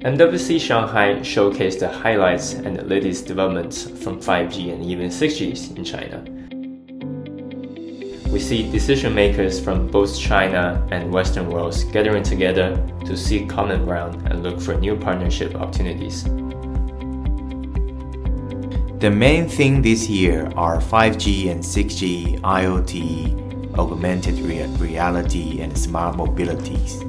MWC Shanghai showcased the highlights and the latest developments from 5G and even 6G in China. We see decision makers from both China and Western worlds gathering together to seek common ground and look for new partnership opportunities. The main thing this year are 5G and 6G, IoT, augmented reality, and smart mobilities.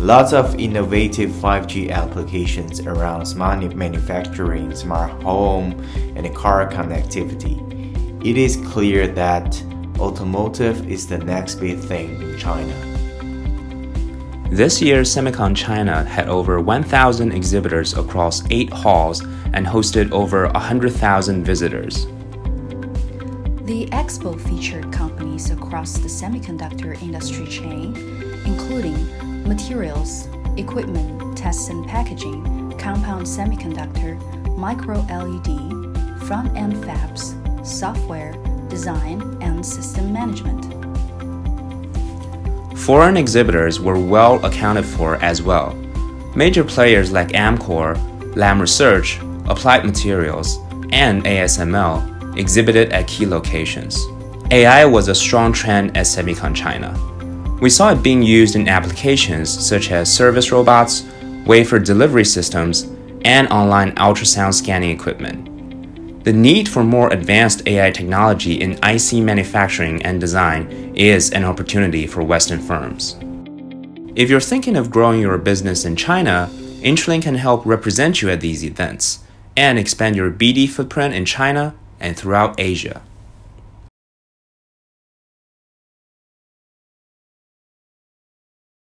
Lots of innovative 5G applications around smart manufacturing, smart home, and car connectivity. It is clear that automotive is the next big thing in China. This year, Semicon China had over 1,000 exhibitors across eight halls and hosted over 100,000 visitors. The expo featured companies across the semiconductor industry chain, including materials, equipment, tests and packaging, compound semiconductor, micro LED, front end fabs, software, design, and system management. Foreign exhibitors were well accounted for as well. Major players like Amkor, Lam Research, Applied Materials, and ASML exhibited at key locations. AI was a strong trend at Semicon China. We saw it being used in applications such as service robots, wafer delivery systems, and online ultrasound scanning equipment. The need for more advanced AI technology in IC manufacturing and design is an opportunity for Western firms. If you're thinking of growing your business in China, Intralink can help represent you at these events and expand your BD footprint in China and throughout Asia.